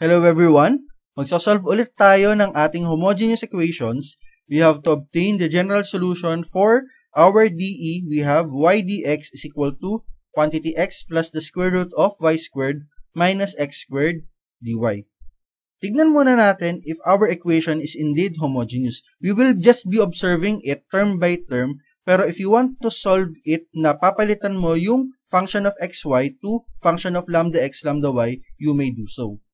Hello everyone! Magsasolve ulit tayo ng ating homogeneous equations. We have to obtain the general solution for our DE. We have y dx is equal to quantity x plus the square root of y squared minus x squared dy. Tignan muna natin if our equation is indeed homogeneous. We will just be observing it term by term, pero if you want to solve it na papalitan mo yung function of xy to function of lambda x lambda y, you may do so.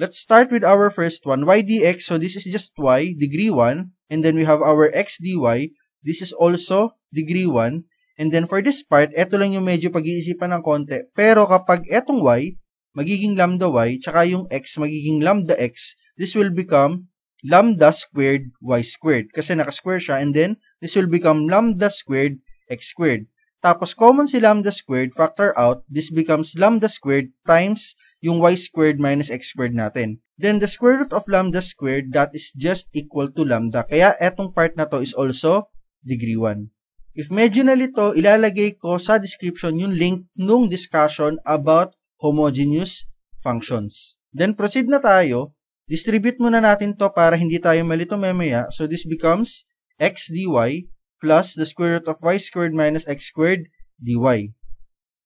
Let's start with our first one, y dx. So this is just y, degree 1. And then we have our x dy. This is also degree 1. And then for this part, ito lang yung medyo pag-iisipan ng konti. Pero kapag etong y, magiging lambda y, tsaka yung x magiging lambda x, this will become lambda squared y squared. Kasi naka-square siya. And then, this will become lambda squared x squared. Tapos, common si lambda squared, factor out, this becomes lambda squared times yung y squared minus x squared natin. Then, the square root of lambda squared, that is just equal to lambda. Kaya, etong part na to is also degree 1. If medyo nalito, ilalagay ko sa description yung link nung discussion about homogeneous functions. Then, proceed na tayo. Distribute muna natin to para hindi tayo malito memaya. So, this becomes x dy plus the square root of y squared minus x squared dy.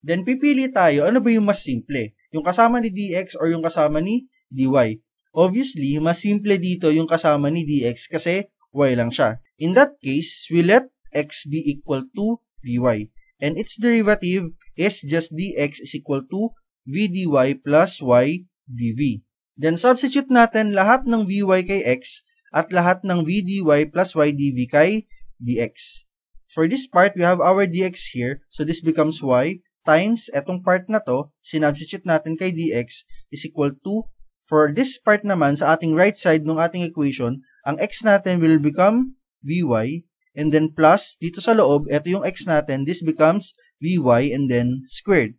Then, pipili tayo, ano ba yung mas simple? Yung kasama ni dx or yung kasama ni dy? Obviously, mas simple dito yung kasama ni dx kasi y lang siya. In that case, we let x be equal to vy. And its derivative is just dx is equal to v dy plus y dv. Then, substitute natin lahat ng vy kay x at lahat ng v dy plus y dv kay dx. For this part, we have our dx here. So, this becomes y times etong part na to, sinubstitute natin kay dx is equal to, for this part naman, sa ating right side ng ating equation, ang x natin will become vy, and then plus, dito sa loob, ito yung x natin, this becomes vy, and then squared.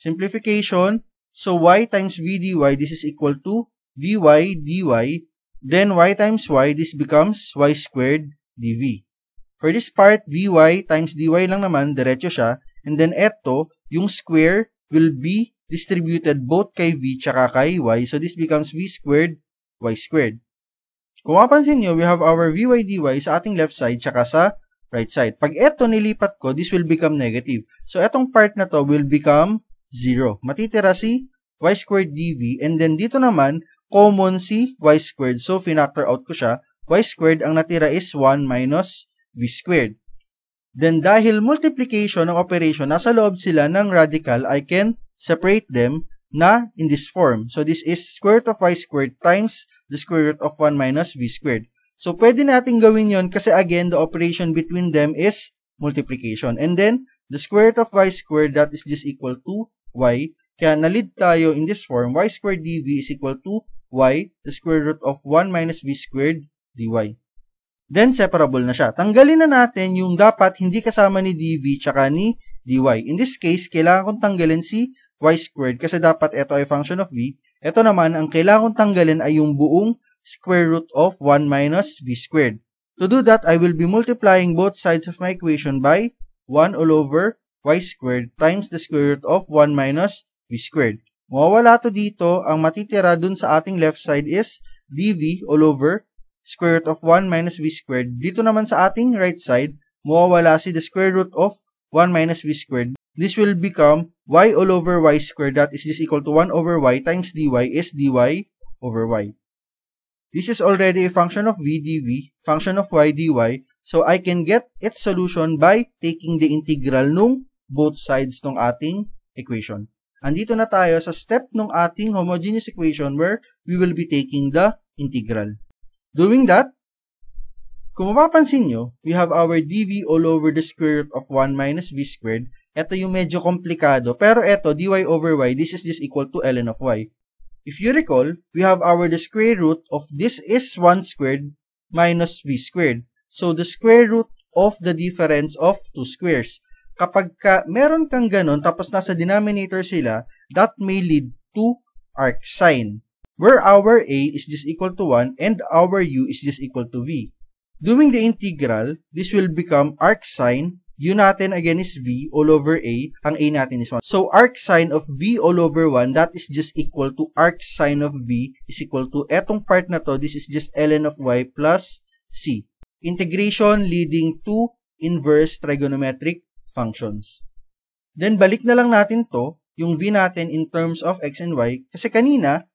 Simplification, so y times v dy, this is equal to vy dy, then y times y, this becomes y squared dv. For this part, vy times dy lang naman, diretso siya. And then eto, yung square will be distributed both kay v tsaka kay y. So this becomes v squared y squared. Kung mapansin nyo, we have our vy dy sa ating left side tsaka sa right side. Pag eto nilipat ko, this will become negative. So etong part na to will become 0. Matitira si y squared dv. And then dito naman, common si y squared. So finactor out ko siya. y squared, ang natira is 1 minus v squared. Then dahil multiplication ng operation, nasa loob sila ng radical, I can separate them na in this form. So this is square root of y squared times the square root of 1 minus v squared. So pwede natin gawin yon kasi again, the operation between them is multiplication. And then, the square root of y squared, that is just equal to y. Kaya nalid tayo in this form, y squared dv is equal to y, the square root of 1 minus v squared dy then separable na siya. Tanggalin na natin yung dapat hindi kasama ni dv tsaka ni dy. In this case, kailangan kong tanggalin si y squared kasi dapat ito ay function of v. Ito naman, ang kailangan kong tanggalin ay yung buong square root of 1 minus v squared. To do that, I will be multiplying both sides of my equation by 1 all over y squared times the square root of 1 minus v squared. Mawawala to dito, ang matitira dun sa ating left side is dv all over square root of 1 minus v squared. Dito naman sa ating right side, mawawala si the square root of 1 minus v squared. This will become y all over y squared. That is this equal to 1 over y times dy is dy over y. This is already a function of v dv, function of y dy. So, I can get its solution by taking the integral nung both sides ng ating equation. Andito na tayo sa step ng ating homogeneous equation where we will be taking the integral. Doing that, kung mapapansin nyo, we have our dv all over the square root of 1 minus v squared. Ito yung medyo komplikado. Pero ito, dy over y, this is just equal to ln of y. If you recall, we have our the square root of this is 1 squared minus v squared. So, the square root of the difference of two squares. Kapag ka, meron kang ganon, tapos nasa denominator sila, that may lead to arc sign where our a is just equal to 1 and our u is just equal to v. Doing the integral, this will become arc sine u natin again is v all over a, ang a natin is 1. So, arc sine of v all over 1, that is just equal to arc sine of v is equal to, etong part na to, this is just ln of y plus c. Integration leading to inverse trigonometric functions. Then, balik na lang natin to, yung v natin in terms of x and y, kasi kanina,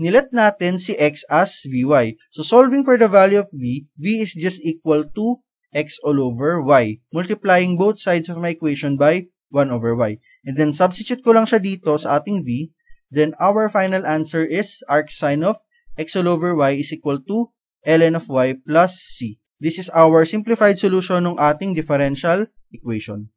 nilet natin si x as vy. So, solving for the value of v, v is just equal to x all over y, multiplying both sides of my equation by 1 over y. And then, substitute ko lang siya dito sa ating v, then our final answer is arc sine of x all over y is equal to ln of y plus c. This is our simplified solution ng ating differential equation.